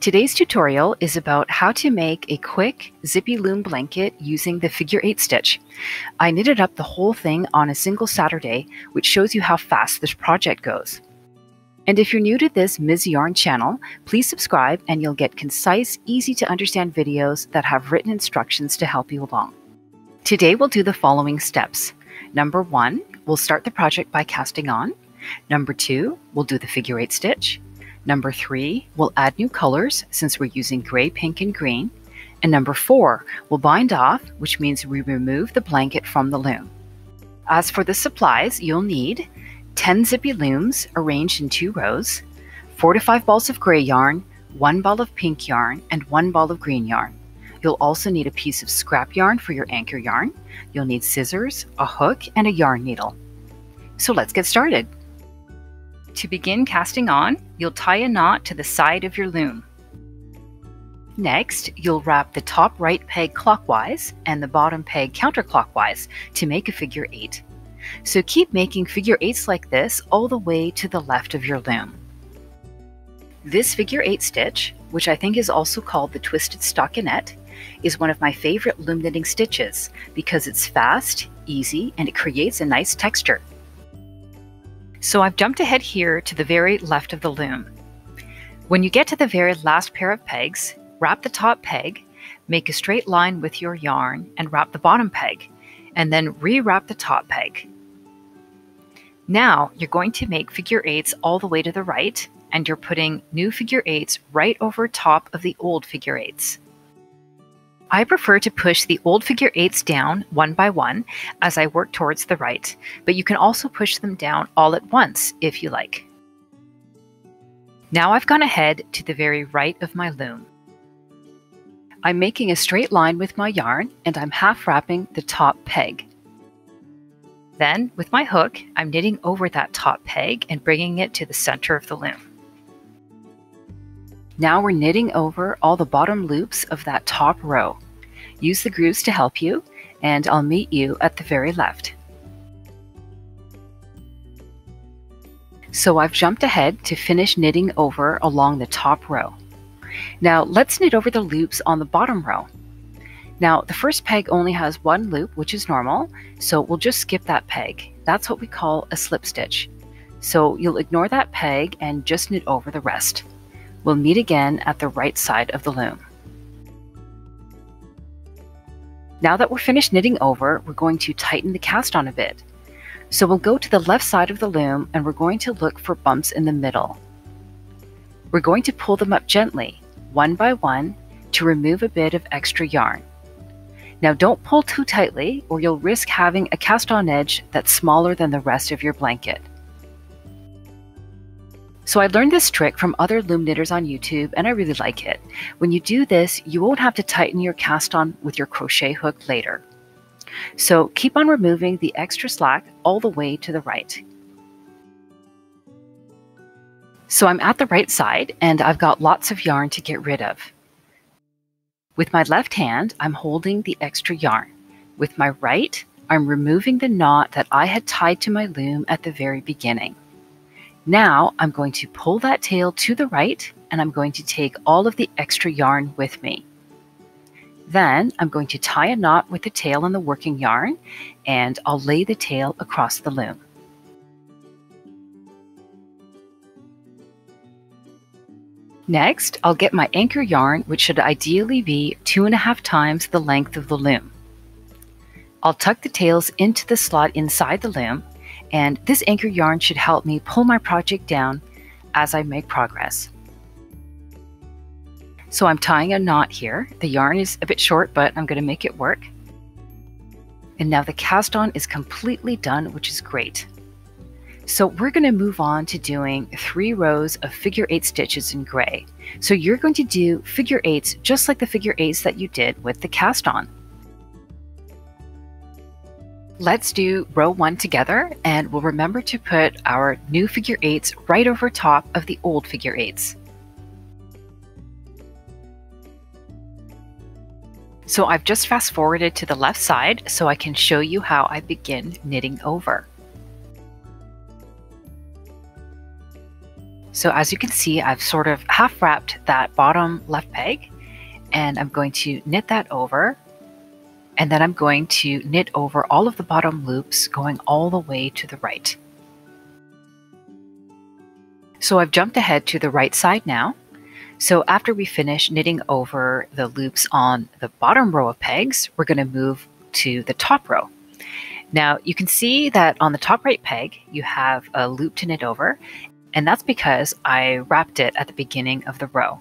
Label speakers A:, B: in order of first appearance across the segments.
A: Today's tutorial is about how to make a quick zippy loom blanket using the figure eight stitch. I knitted up the whole thing on a single Saturday, which shows you how fast this project goes. And if you're new to this Ms. Yarn channel, please subscribe and you'll get concise, easy to understand videos that have written instructions to help you along. Today we'll do the following steps. Number one, we'll start the project by casting on. Number two, we'll do the figure eight stitch. Number three, we'll add new colors since we're using gray, pink, and green. And number four, we'll bind off, which means we remove the blanket from the loom. As for the supplies, you'll need 10 zippy looms arranged in two rows, four to five balls of gray yarn, one ball of pink yarn, and one ball of green yarn. You'll also need a piece of scrap yarn for your anchor yarn. You'll need scissors, a hook, and a yarn needle. So let's get started. To begin casting on, you'll tie a knot to the side of your loom. Next, you'll wrap the top right peg clockwise and the bottom peg counterclockwise to make a figure eight. So keep making figure eights like this all the way to the left of your loom. This figure eight stitch, which I think is also called the twisted stockinette, is one of my favorite loom knitting stitches because it's fast, easy, and it creates a nice texture. So I've jumped ahead here to the very left of the loom. When you get to the very last pair of pegs, wrap the top peg, make a straight line with your yarn and wrap the bottom peg, and then re-wrap the top peg. Now you're going to make figure eights all the way to the right, and you're putting new figure eights right over top of the old figure eights. I prefer to push the old figure eights down one by one as I work towards the right, but you can also push them down all at once if you like. Now I've gone ahead to the very right of my loom. I'm making a straight line with my yarn and I'm half wrapping the top peg. Then, with my hook, I'm knitting over that top peg and bringing it to the center of the loom. Now we're knitting over all the bottom loops of that top row. Use the grooves to help you, and I'll meet you at the very left. So I've jumped ahead to finish knitting over along the top row. Now let's knit over the loops on the bottom row. Now the first peg only has one loop, which is normal, so we'll just skip that peg. That's what we call a slip stitch. So you'll ignore that peg and just knit over the rest. We'll meet again at the right side of the loom. Now that we're finished knitting over, we're going to tighten the cast on a bit. So we'll go to the left side of the loom and we're going to look for bumps in the middle. We're going to pull them up gently, one by one, to remove a bit of extra yarn. Now don't pull too tightly or you'll risk having a cast on edge that's smaller than the rest of your blanket. So I learned this trick from other loom knitters on YouTube and I really like it. When you do this, you won't have to tighten your cast on with your crochet hook later. So keep on removing the extra slack all the way to the right. So I'm at the right side and I've got lots of yarn to get rid of. With my left hand, I'm holding the extra yarn. With my right, I'm removing the knot that I had tied to my loom at the very beginning. Now I'm going to pull that tail to the right and I'm going to take all of the extra yarn with me. Then I'm going to tie a knot with the tail and the working yarn and I'll lay the tail across the loom. Next, I'll get my anchor yarn, which should ideally be two and a half times the length of the loom. I'll tuck the tails into the slot inside the loom and this anchor yarn should help me pull my project down as I make progress. So I'm tying a knot here. The yarn is a bit short, but I'm going to make it work. And now the cast on is completely done, which is great. So we're going to move on to doing three rows of figure eight stitches in gray. So you're going to do figure eights just like the figure eights that you did with the cast on. Let's do row one together and we'll remember to put our new figure eights right over top of the old figure eights. So I've just fast forwarded to the left side so I can show you how I begin knitting over. So as you can see, I've sort of half wrapped that bottom left peg and I'm going to knit that over and then I'm going to knit over all of the bottom loops going all the way to the right. So I've jumped ahead to the right side now. So after we finish knitting over the loops on the bottom row of pegs, we're going to move to the top row. Now you can see that on the top right peg, you have a loop to knit over, and that's because I wrapped it at the beginning of the row.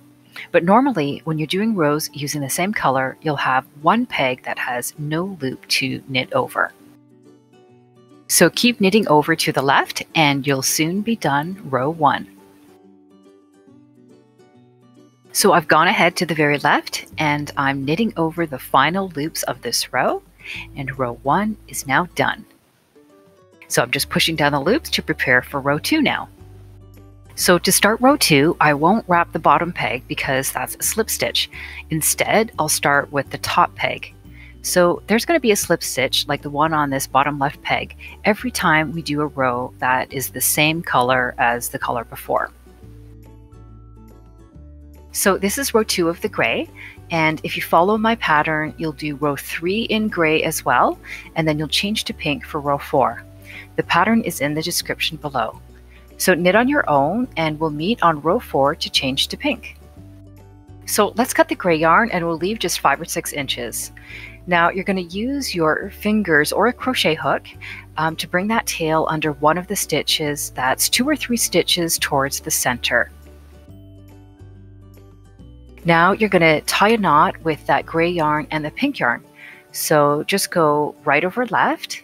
A: But normally, when you're doing rows using the same color, you'll have one peg that has no loop to knit over. So keep knitting over to the left and you'll soon be done row one. So I've gone ahead to the very left and I'm knitting over the final loops of this row and row one is now done. So I'm just pushing down the loops to prepare for row two now. So to start row two, I won't wrap the bottom peg because that's a slip stitch. Instead, I'll start with the top peg. So there's going to be a slip stitch like the one on this bottom left peg every time we do a row that is the same color as the color before. So this is row two of the gray. And if you follow my pattern, you'll do row three in gray as well, and then you'll change to pink for row four. The pattern is in the description below. So knit on your own and we'll meet on row 4 to change to pink. So let's cut the gray yarn and we'll leave just 5 or 6 inches. Now you're going to use your fingers or a crochet hook um, to bring that tail under one of the stitches that's 2 or 3 stitches towards the center. Now you're going to tie a knot with that gray yarn and the pink yarn. So just go right over left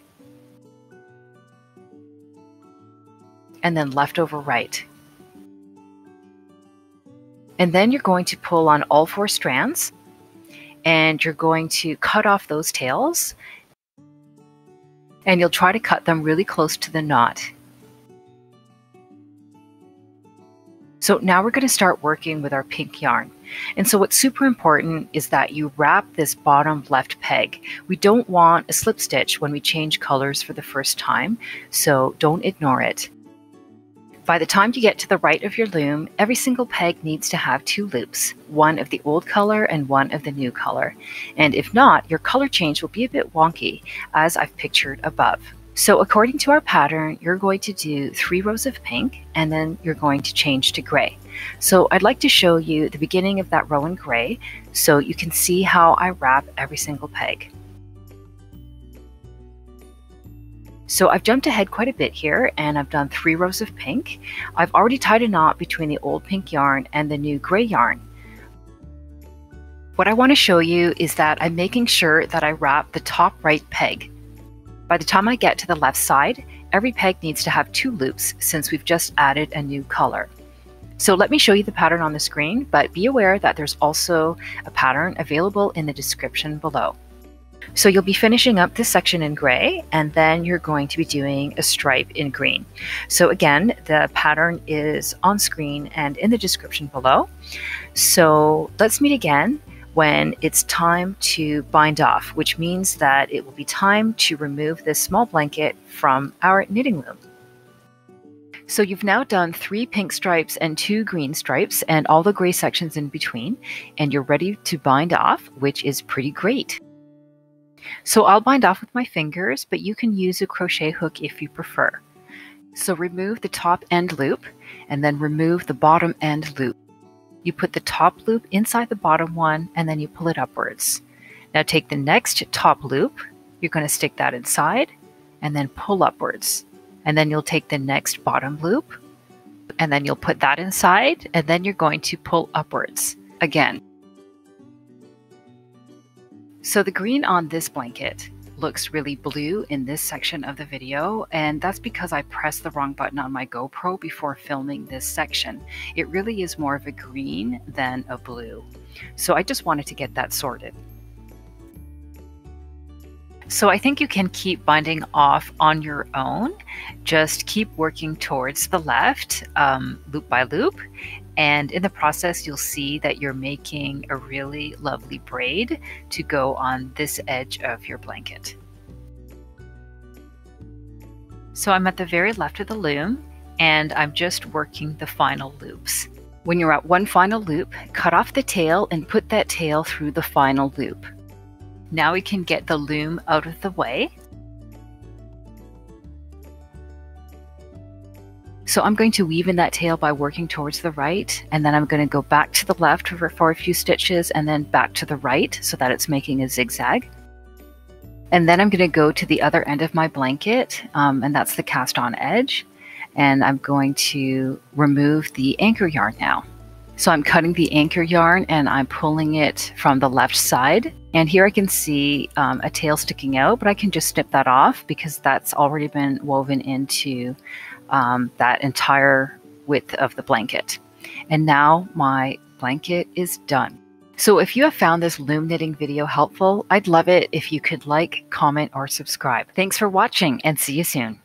A: and then left over right. And then you're going to pull on all four strands and you're going to cut off those tails and you'll try to cut them really close to the knot. So now we're going to start working with our pink yarn. And so what's super important is that you wrap this bottom left peg. We don't want a slip stitch when we change colors for the first time, so don't ignore it. By the time you get to the right of your loom, every single peg needs to have two loops, one of the old color and one of the new color. And if not, your color change will be a bit wonky, as I've pictured above. So according to our pattern, you're going to do three rows of pink and then you're going to change to gray. So I'd like to show you the beginning of that row in gray so you can see how I wrap every single peg. So I've jumped ahead quite a bit here and I've done three rows of pink. I've already tied a knot between the old pink yarn and the new gray yarn. What I want to show you is that I'm making sure that I wrap the top right peg. By the time I get to the left side, every peg needs to have two loops since we've just added a new color. So let me show you the pattern on the screen, but be aware that there's also a pattern available in the description below. So you'll be finishing up this section in gray and then you're going to be doing a stripe in green. So again, the pattern is on screen and in the description below. So let's meet again when it's time to bind off, which means that it will be time to remove this small blanket from our knitting loom. So you've now done three pink stripes and two green stripes and all the gray sections in between, and you're ready to bind off, which is pretty great. So I'll bind off with my fingers, but you can use a crochet hook if you prefer. So remove the top end loop and then remove the bottom end loop. You put the top loop inside the bottom one and then you pull it upwards. Now take the next top loop, you're going to stick that inside and then pull upwards. And then you'll take the next bottom loop and then you'll put that inside and then you're going to pull upwards again. So the green on this blanket looks really blue in this section of the video, and that's because I pressed the wrong button on my GoPro before filming this section. It really is more of a green than a blue. So I just wanted to get that sorted. So I think you can keep binding off on your own. Just keep working towards the left, um, loop by loop, and in the process, you'll see that you're making a really lovely braid to go on this edge of your blanket. So I'm at the very left of the loom and I'm just working the final loops. When you're at one final loop, cut off the tail and put that tail through the final loop. Now we can get the loom out of the way. So I'm going to weave in that tail by working towards the right, and then I'm going to go back to the left for, for a few stitches and then back to the right so that it's making a zigzag. And then I'm going to go to the other end of my blanket, um, and that's the cast on edge. And I'm going to remove the anchor yarn now. So I'm cutting the anchor yarn and I'm pulling it from the left side. And here I can see um, a tail sticking out, but I can just snip that off because that's already been woven into um, that entire width of the blanket. And now my blanket is done. So if you have found this loom knitting video helpful, I'd love it if you could like, comment, or subscribe. Thanks for watching and see you soon.